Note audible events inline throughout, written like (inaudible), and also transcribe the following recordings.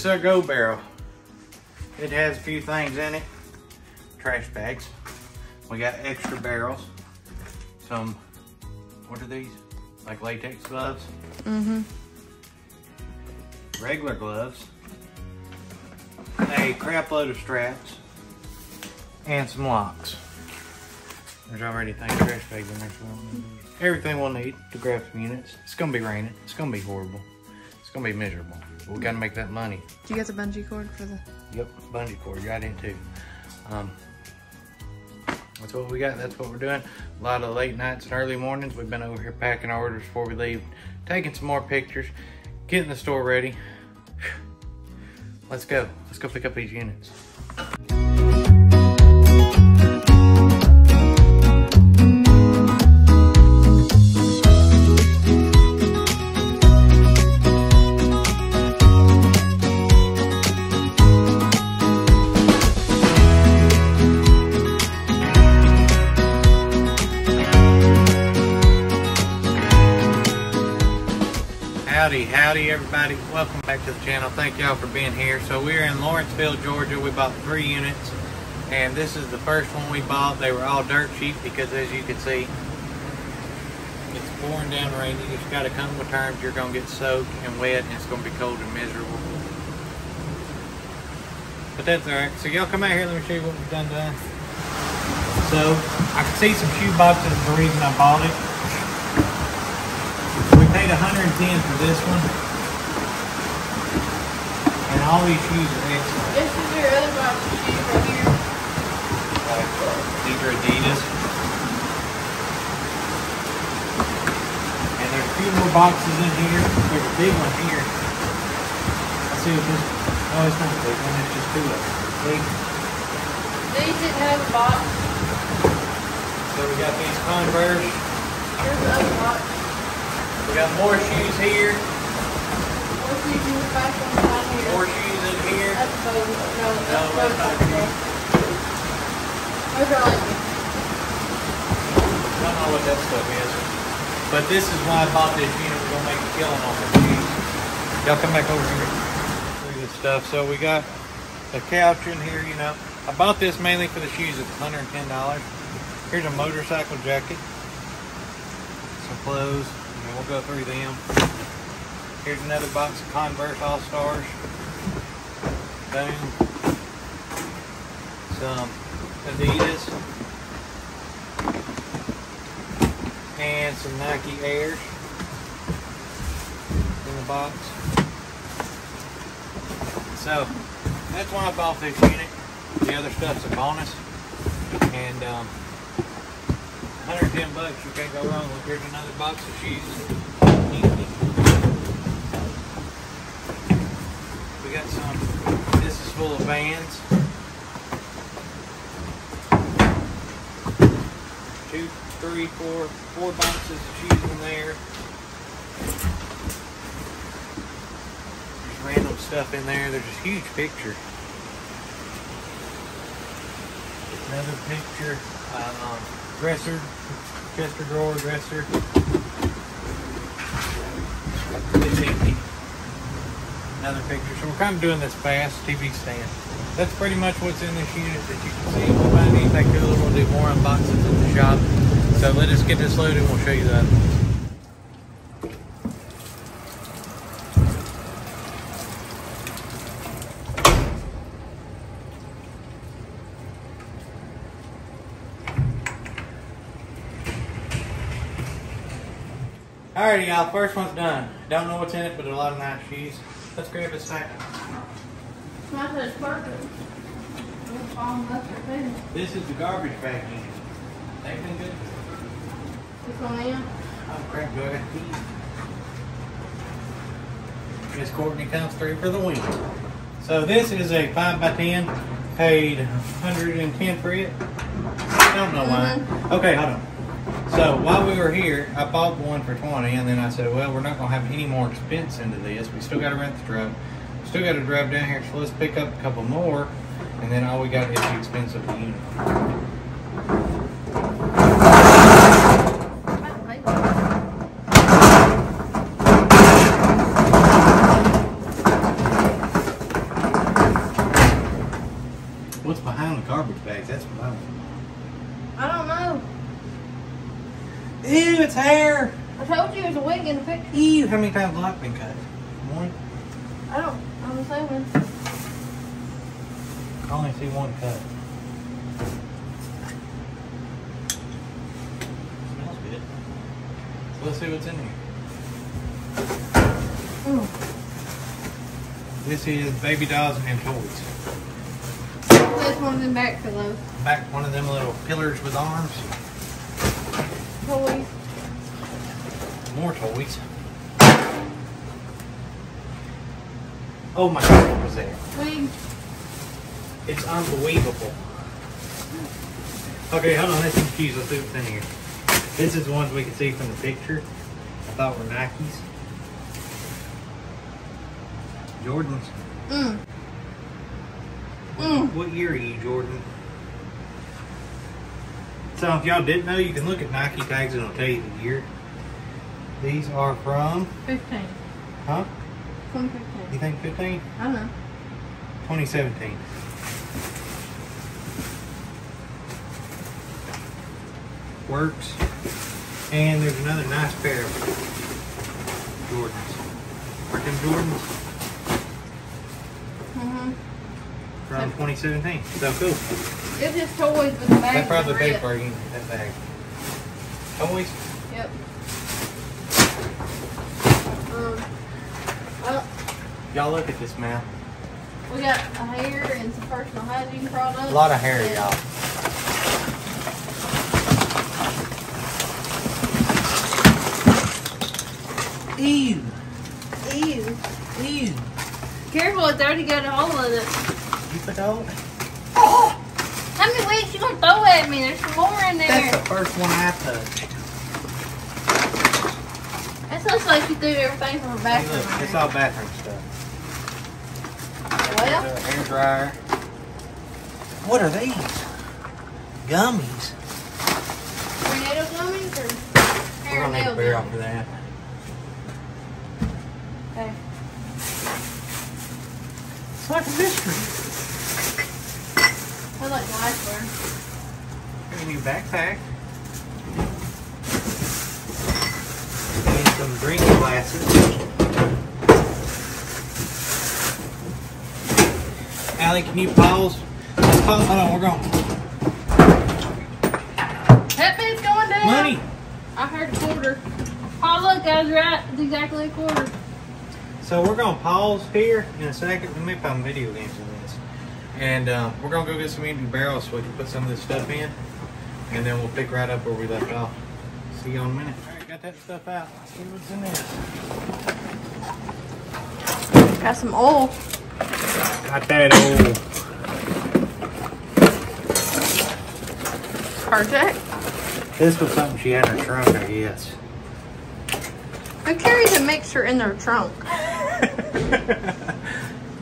This is go barrel. It has a few things in it. Trash bags. We got extra barrels. Some, what are these? Like latex gloves? Mm-hmm. Regular gloves. A crap load of straps. And some locks. There's already things trash bags in there. So we don't need these. Everything we'll need to grab some units. It's gonna be raining. It's gonna be horrible. It's gonna be miserable. But we gotta make that money. Do you get the bungee cord for the? Yep, bungee cord, got it too. Um, that's what we got, that's what we're doing. A lot of late nights and early mornings. We've been over here packing our orders before we leave, taking some more pictures, getting the store ready. Let's go, let's go pick up these units. Howdy, howdy everybody. Welcome back to the channel. Thank y'all for being here. So we're in Lawrenceville, Georgia. We bought three units and this is the first one we bought. They were all dirt cheap because as you can see, it's pouring down rain. You just gotta come with terms. You're gonna get soaked and wet and it's gonna be cold and miserable. But that's alright. So y'all come out here, let me show you what we've done done. So I can see some shoe boxes the reason I bought it. Paid 110 for this one. And all these shoes are excellent. This is your other box of shoes right here. These are Adidas. And there's a few more boxes in here. There's a big one here. Let's see if this, oh, it's not a big one, it's just two of them. See? These didn't have a box. So we got these Converse. Here's the other box. We got more shoes here, What's these in the back one down here? more shoes in here. That's both. No, No, that's not Okay. Those are like I don't know what that stuff is. But this is why I bought this unit. We're gonna make a killing on the shoes. Y'all come back over here. Look at this stuff. So we got a couch in here, you know. I bought this mainly for the shoes. It's $110. Here's a motorcycle jacket. Some clothes. We'll go through them. Here's another box of Converse All-Stars. Boom. Some Adidas. and some Nike Airs in the box. So that's why I bought this unit. The other stuff's a bonus. And um, 110 bucks, you can't go wrong. Look, here's another box of shoes. We got some, this is full of Vans. two, three, four, four boxes of shoes in there. There's random stuff in there. There's a huge picture. Another picture. Um, dresser, chest drawer, dresser. It's empty. Another picture. So we're kind of doing this fast. TV stand. That's pretty much what's in this unit that you can see. If we find anything cooler, we'll do more unboxings in the shop. So let us get this loaded and we'll show you the Alrighty, y'all. First one's done. Don't know what's in it, but a lot of nice shoes. Let's grab a second. Smells like perfect. This is the garbage bag unit. They've been good. This one in. Oh crap, do I got keys? Miss Courtney comes through for the win. So this is a 5x10. Paid 110 for it. I don't know why. Okay, hold on. So while we were here, I bought one for 20 and then I said, well, we're not going to have any more expense into this. We still got to rent the truck. Still got to drive down here, so let's pick up a couple more. And then all we got is the expense of the unit. garbage bags. That's what I want. I don't know. Ew, it's hair. I told you there's a wig in the picture. Ew, how many times have I been cut? One. I don't. I'm assuming. I only see one cut. Smells good. Let's see what's in here. Mm. This is baby dolls and toys. This one's in back pillows. Back one of them little pillars with arms. Toys. More toys. Oh my god, what was there? Wig. It's unbelievable. Okay, hold on, let's confuse Let's see what's in here. This is the ones we can see from the picture. I thought were Nikes. Jordans. Mm. Mm. What year are you, Jordan? So if y'all didn't know, you can look at Nike tags and it'll tell you the year. These are from, 15. huh? 2015. You think 15? I don't know. 2017. Works. And there's another nice pair of Jordans. Are them Jordans Mm-hmm. from 2017? So cool. It's just toys with the bag. That's probably for you, that bag. Toys? Yep. Um, well, Y'all look at this, man. we got a hair and some personal hygiene products. A lot of hair, y'all. Ew. Ew. Ew. Careful, it's already got a hole in it. You put all How many wigs you gonna throw at me? There's some more in there. That's the first one I touched. That looks like you threw everything from a Hey, bathroom. look, it's all bathroom stuff. Well, hair dryer. What are these? Gummies. tornado gummies or We're hair gonna and need nail a barrel for gummies? that. Okay. It's like a mystery. I like the iceberg. Here's a new backpack. And some drinking glasses. Allie, can you pause? Let's pause. Hold on, we're going. That bit's going down. Money. I heard a quarter. Oh look, I was right. It's exactly a quarter. So we're gonna pause here in a second. Let me find video games in this, and uh, we're gonna go get some empty barrels so we can put some of this stuff in, and then we'll pick right up where we left off. See you in a minute. All right, got that stuff out. Let's see what's in this. Got some oil. Got that old. Project. This was something she had in her trunk, I guess. Who carries a mixer in their trunk? (laughs)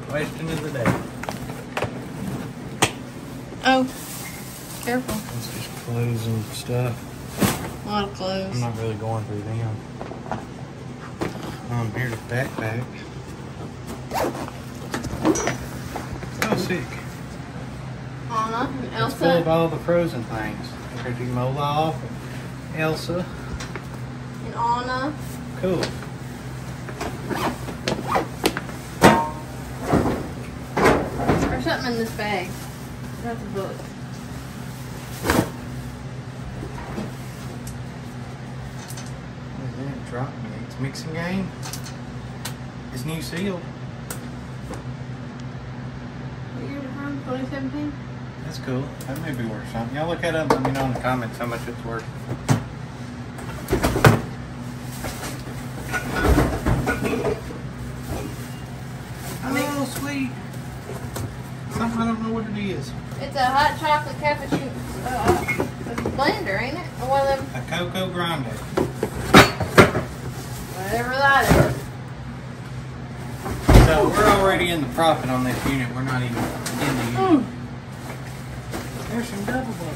Question of the day. Oh, careful. It's just clothes and stuff. A lot of clothes. I'm not really going through them. Um, here's a backpack. Sick. Anna and It's full of all the frozen things. There's your Olaf, Elsa. and Anna. Cool. There's something in this bag. That's a book. What is that? Drop mix. Mixing game. It's new sealed. What year is it from? 2017? That's cool. That may be worth something. Y'all look at it and let me know in the comments how much it's worth. Oh, sweet. Something I don't know what it is. It's a hot chocolate cappuccino So we're already in the profit on this unit. We're not even in the unit. Mm. There's some double bubble.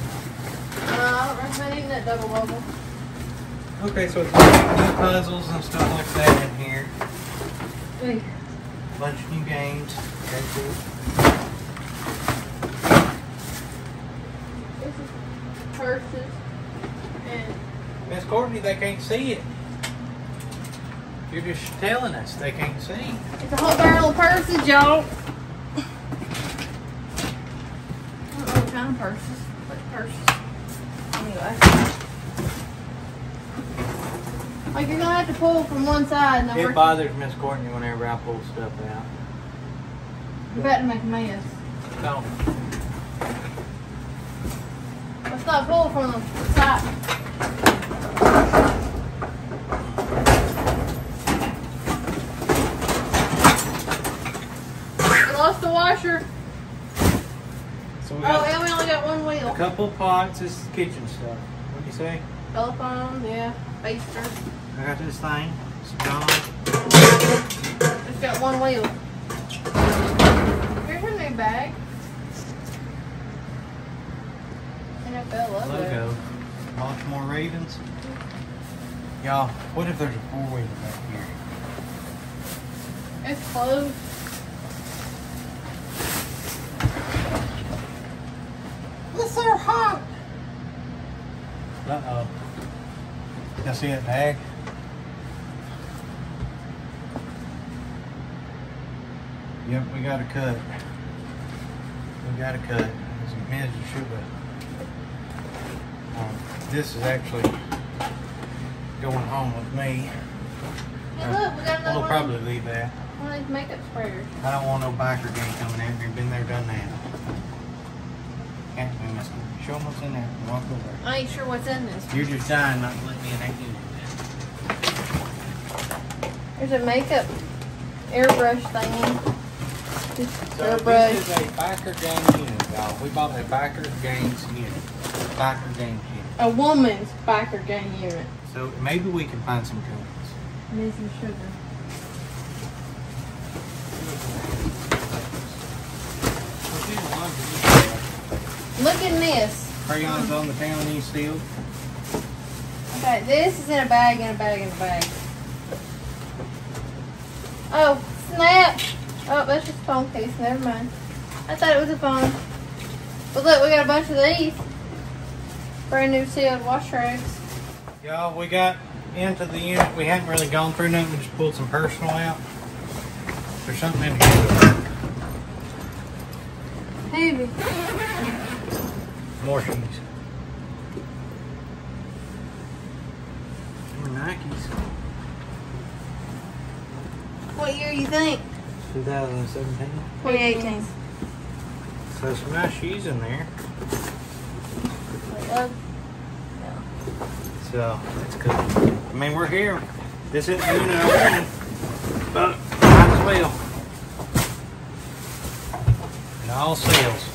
Uh, I don't recommend that double bubble. Okay, so it's new puzzles and stuff like that in here. Wait. Bunch of new games. Okay, cool. This is purses and Miss Courtney, they can't see it. You're just telling us they can't see. It's a whole barrel of purses, y'all. I don't know what kind of purses. What purses? Anyway. Like you're gonna have to pull from one side and It bothers Miss Courtney whenever I pull stuff out. you're about to make a mess. No. Let's not pull from the side. We lost the washer. So we Oh, and we only got one wheel. a couple pots. This is kitchen stuff. What'd you say? Telephone, yeah. Baster. I got this thing. It's gone. It's got one wheel. Here's her new bag. NFL logo. Logo. Baltimore Ravens. Y'all, what if there's a four wheeler back here? It's closed. It's so hot. Uh oh. Y'all see that bag? Yep, we got a cut. We got a cut. It's a mid sugar. Um, this is actually going home with me. Hey, look, we got another We'll one. probably leave that. One of these makeup sprayers. I don't want no biker gang coming in here. Been there, done that. Show them what's in there walk over. I ain't sure what's in this. You're just dying not to let me in that unit. There's a makeup airbrush thing. Just So airbrush. this is a biker gang unit, y'all. We bought a biker gangs unit. Biker gang unit. A woman's biker gang unit. So maybe we can find some coins. Missing sugar. Look at this. Crayons on the town east steel. Okay, this is in a bag, in a bag, in a bag. Oh, snap! Oh, that's just a phone case. Never mind. I thought it was a phone. But look, we got a bunch of these. Brand new sealed wash rags. Y'all, we got into the unit. We hadn't really gone through nothing. We just pulled some personal out. There's something in here. Heavy. More shoes. More Nikes. What year you think? 2017. 2018. So some nice shoes in there. So that's good. I mean, we're here. This isn't the unit I wanted, but might as well. And all sales.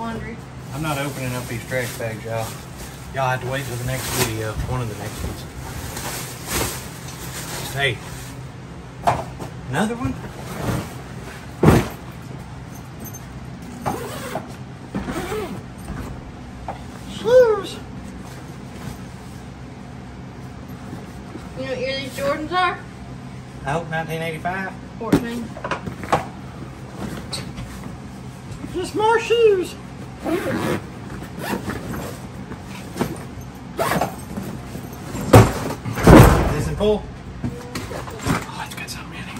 Laundry. I'm not opening up these trash bags, y'all. Y'all have to wait till the next video, one of the next ones. Hey, another one? Shoes. You know what year these Jordans are? I hope 1985. 14. Just more shoes. This is full. Oh, it's got something in it.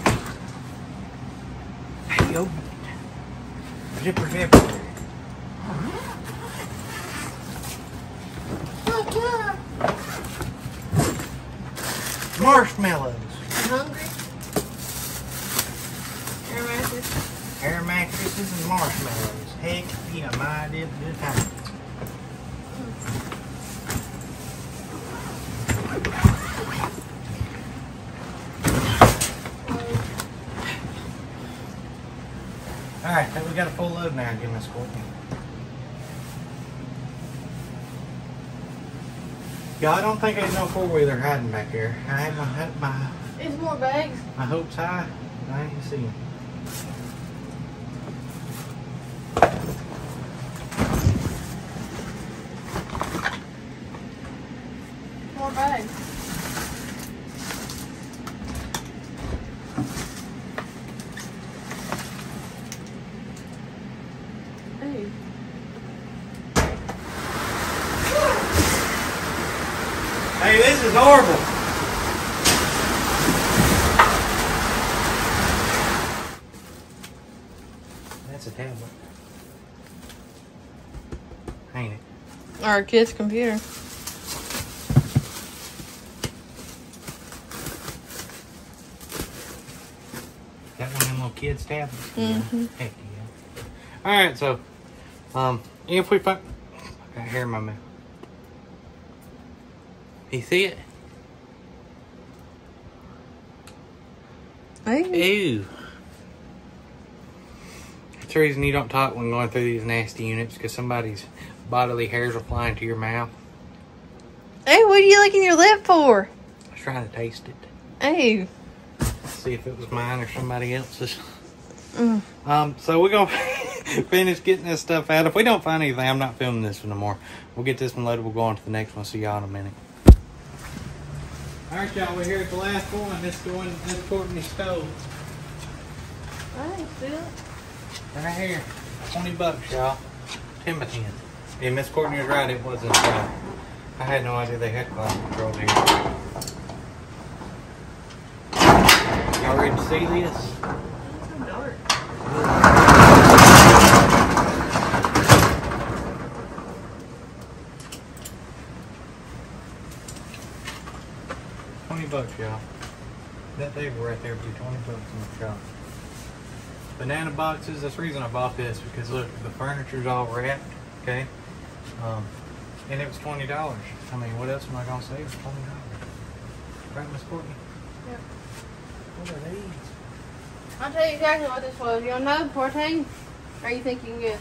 Hey, yo. Zippers everywhere. Marshmallows. You hungry? Air mattress. Air mattresses and marshmallows. Heck, yeah, my did good time. All right, then we got a full load now. Give Miss Courtney. Yeah, I don't think there's no four wheeler hiding back here. I had my my There's more bags. my hopes high. I ain't see 'em. More bags. Hey. Adorable. That's a tablet. Ain't it? Our kid's computer. Got one of them little kids tablets. Mhm. Heck yeah. All right, so um, if we find, I got hair in my mouth. You see it? Hey. Ew. That's the reason you don't talk when going through these nasty units, because somebody's bodily hairs will fly into your mouth. Hey, what are you licking your lip for? I was trying to taste it, Hey. see if it was mine or somebody else's. Mm. Um, so we're gonna (laughs) finish getting this stuff out. If we don't find anything, I'm not filming this one no more. We'll get this one loaded. We'll go on to the next one. See y'all in a minute. All right, y'all. We're here at the last one. This is the one that's Courtney stole. Hey, Phil. Right here. 20 bucks, y'all. Timothy. Yeah, Miss Courtney was right. It wasn't. Uh, I had no idea they had climate control here. Y'all ready to see this? so dark. Twenty. That table right there would be twenty bucks in the shop. Banana boxes. That's the reason I bought this because look, the furniture's all wrapped. Okay, um, and it was twenty dollars. I mean, what else am I gonna save for twenty dollars? Right, Miss Courtney? Yep. What are these? I'll tell you exactly what this was. You don't know? 14? Or you think you can guess?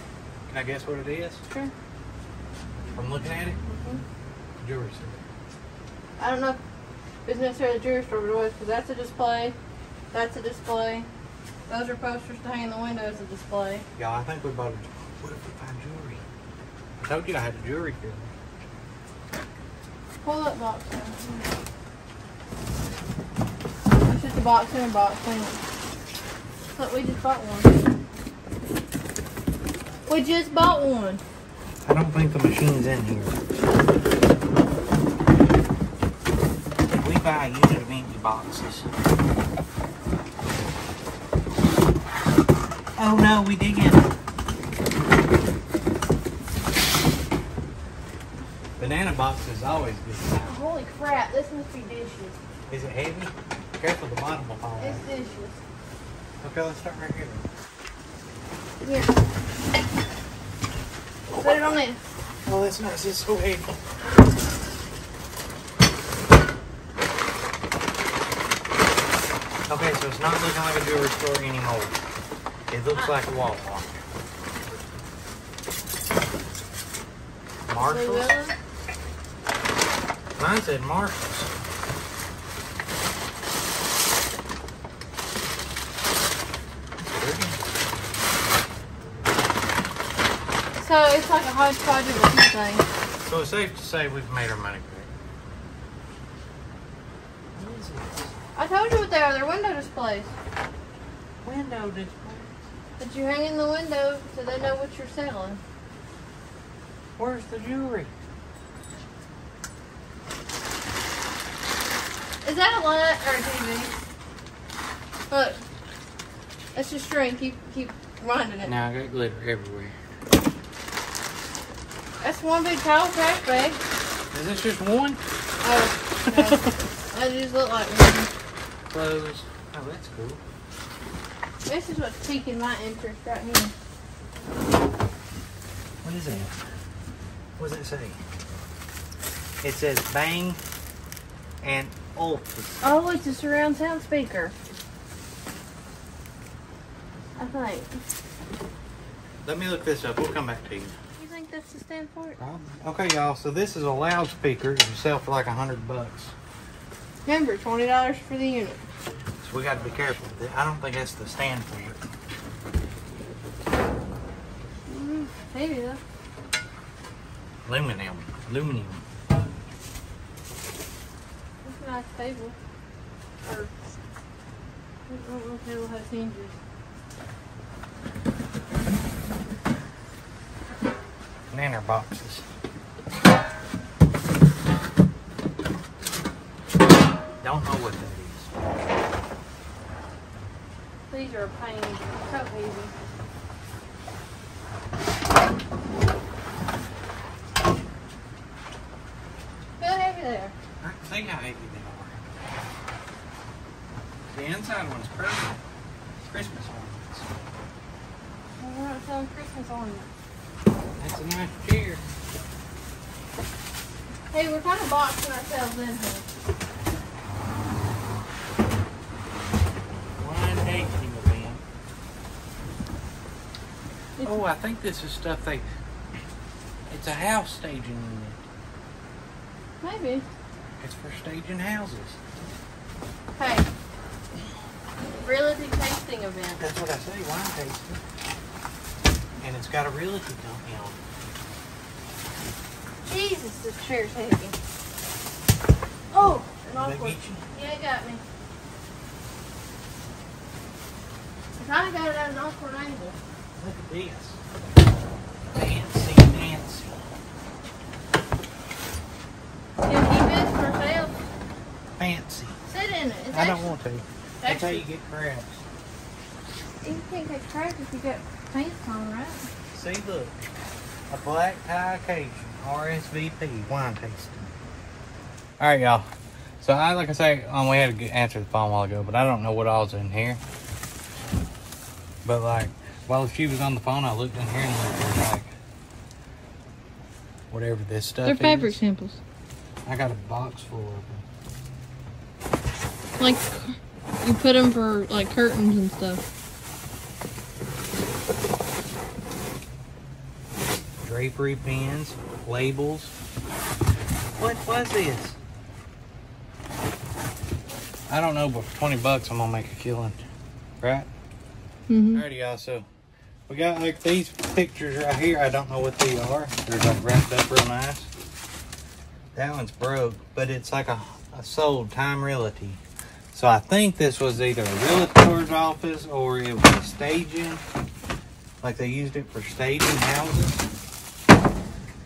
Can I guess what it is? Sure. I'm looking at it. Mhm. Jewelry set. I don't know it's necessarily a jewelry store, but it because that's a display. That's a display. Those are posters to hang in the window as a display. Yeah, I think we bought. A, what if we find jewelry? I told you I had a jewelry here. Pull that box down. It's just a box in a box. It. Look, we just bought one. We just bought one. I don't think the machine's in here. We buy a unit empty boxes. Oh no, we did get it. Banana box is always good. Holy crap, this must be dishes. Is it heavy? Careful, the bottom will fall It's out. dishes. Okay, let's start right here. Here. Put it on this. Oh, that's nice. It's so heavy. So it's not looking like a jewelry store anymore. It looks like a Walmart. Marshalls? Mine said Marshalls. So it's like a hodgepodge of things. So it's safe to say we've made our money back. What is it? I told you what they are. They're window displays. Window displays? That you hang in the window so they know what you're selling. Where's the jewelry? Is that a light or a TV? Look. That's just string. Keep keep winding it. Now I got glitter everywhere. That's one big towel trash bag. Is this just one? Oh, no. (laughs) that just look like one. Clothes. Oh, that's cool. This is what's piquing my interest right here. What is that? What does it say? It says Bang and Olufsen. Oh, it's a surround sound speaker. I think. Let me look this up. We'll come back to you. You think that's the stand for it? Okay, y'all. So this is a loudspeaker. You sell for like a hundred bucks. Remember, twenty dollars for the unit. So we got to be careful. I don't think that's the stand for it. Mm, maybe though. Aluminum. Aluminum. That's a nice table. Or I don't know if it has hinges. Nanner boxes. I don't know what that is. These are a pain. So easy. Feel heavy there. I can see how heavy they are. The inside one's perfect. Christmas ornaments. Well, We're not selling Christmas ornaments. That's a nice chair. Hey, we're kind of boxing ourselves in here. Oh, I think this is stuff they. It's a house staging unit. Maybe. It's for staging houses. Hey. Realty tasting event. That's what I say, wine tasting. And it's got a realty company on it. Jesus, this chair's heavy. Oh, an awkward. Yeah, it got me. I kind of got it at an awkward angle. Look at this. Fancy Nancy. Can keep this for ourselves? Fancy. Sit in it. It's I don't want to. That's how you get crabs. You can't get crabs if you got pants on, right? See, look. A black tie occasion. RSVP wine tasting. All right, y'all. So I, like I say, um, we had to answer the phone a while ago, but I don't know what all's in here. But like, while she was on the phone, I looked in here and looked at like whatever this stuff They're is. fabric samples. I got a box full of them. Like, you put them for, like, curtains and stuff. Drapery pins, labels. What was this? I don't know, but for 20 bucks, I'm gonna make a killing. Right? Mm-hmm. Alrighty, y'all. So we got like these pictures right here. I don't know what they are. They're like wrapped up real nice. That one's broke, but it's like a, a sold time realty. So I think this was either a realtor's office or it was staging. Like they used it for staging houses.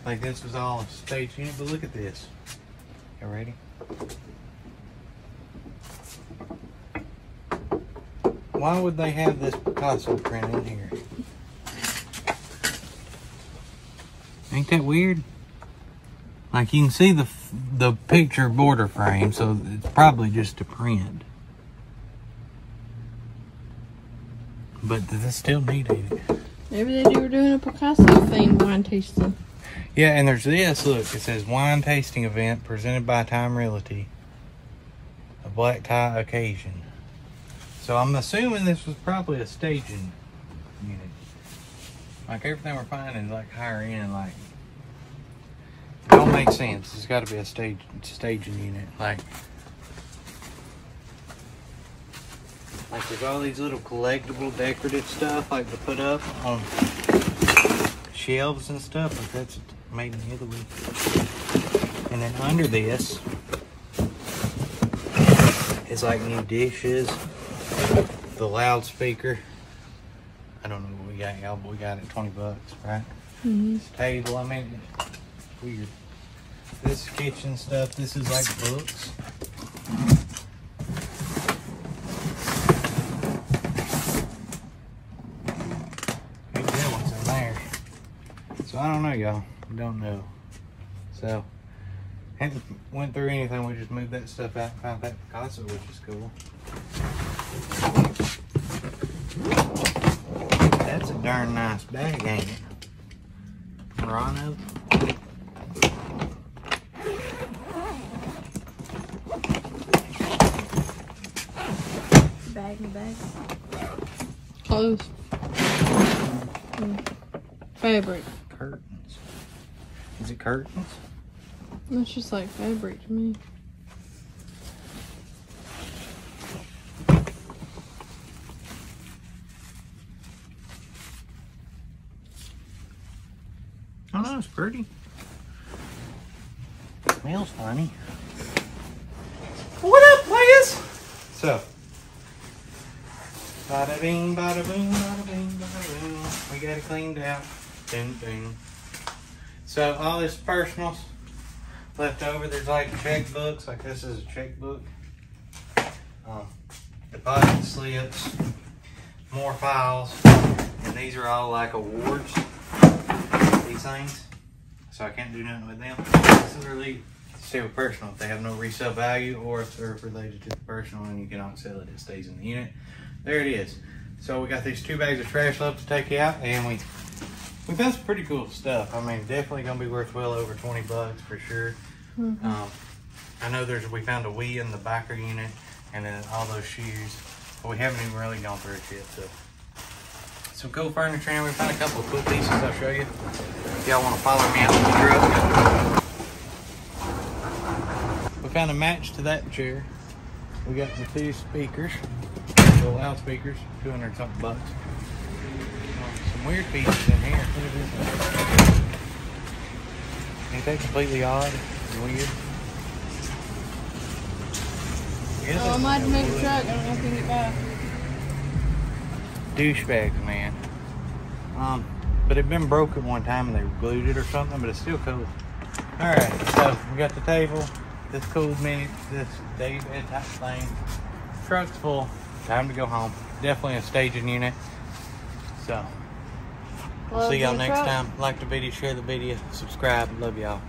Like this was all a unit. But look at this. You ready? Why would they have this Picasso print in here? Ain't that weird? Like you can see the the picture border frame, so it's probably just a print. But does it still need it? Maybe they were doing a Picasso themed wine tasting. Yeah, and there's this. Look, it says wine tasting event presented by Time Realty. A black tie occasion. So I'm assuming this was probably a staging unit. Like everything we're finding is like higher end. Like don't make sense. It's got to be a stage staging unit. Like like there's all these little collectible decorative stuff like to put up on shelves and stuff. Like that's made in Italy. And then under this is like new dishes, the loudspeaker. I don't know what we got, y'all, but we got it 20 bucks, right? Mm-hmm. This table, I mean, weird. This kitchen stuff, this is like books. Maybe that one's in there. So I don't know, y'all. Don't know. So, haven't went through anything. We just moved that stuff out and found that Picasso, which is cool. That's a darn nice bag, ain't it? Rano. Bag me bag. Clothes. Fabric. Curtains. Is it curtains? That's just like fabric to me. Oh no, it's pretty. Smells funny. What up, players? So, bada bing, bada boom, bada bing, bada boom. We got it cleaned ding. So, all this personals left over. There's like checkbooks. Like this is a checkbook. um, deposit slips, more files, and these are all like awards. These things, so I can't do nothing with them. This is really still personal. If they have no resale value, or if they're related to the personal and you cannot sell it, it stays in the unit. There it is. So we got these two bags of trash left to take out, and we we found some pretty cool stuff. I mean, definitely gonna be worth well over 20 bucks for sure. Mhm. Um, I know there's, we found a Wii in the biker unit and then all those shoes, but we haven't even really gone through it yet. So, so go furniture and we found a couple of cool pieces I'll show you. If y'all wanna follow me out to the truck. We found a match to that chair. We got the two speakers, little loudspeakers, 200 something bucks. Some weird pieces in here. Look at this. Ain't that completely odd and weird? Oh, I might have moved a the truck. I don't know if you can get back. Douchebags, man. Um, but it been broken one time and they glued it or something, but it's still cool. Alright, so we got the table, this cool mini, this day bed type thing. Truck's full. Time to go home. Definitely a staging unit. So, Love see y'all next truck. time. Like the video, share the video, subscribe. Love y'all.